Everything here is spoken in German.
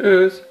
Tschüss.